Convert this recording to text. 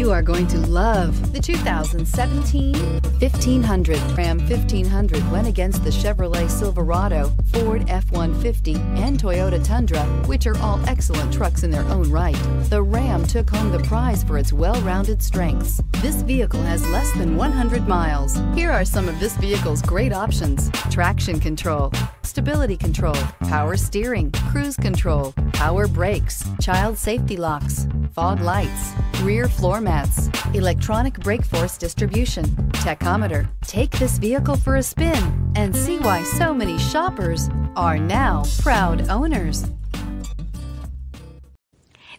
are going to love the 2017 1500. Ram 1500 went against the Chevrolet Silverado, Ford F-150, and Toyota Tundra, which are all excellent trucks in their own right. The Ram took home the prize for its well-rounded strengths. This vehicle has less than 100 miles. Here are some of this vehicle's great options. Traction control, stability control, power steering, cruise control, power brakes, child safety locks, fog lights, rear floor mats, electronic brake force distribution, tachometer. Take this vehicle for a spin and see why so many shoppers are now proud owners.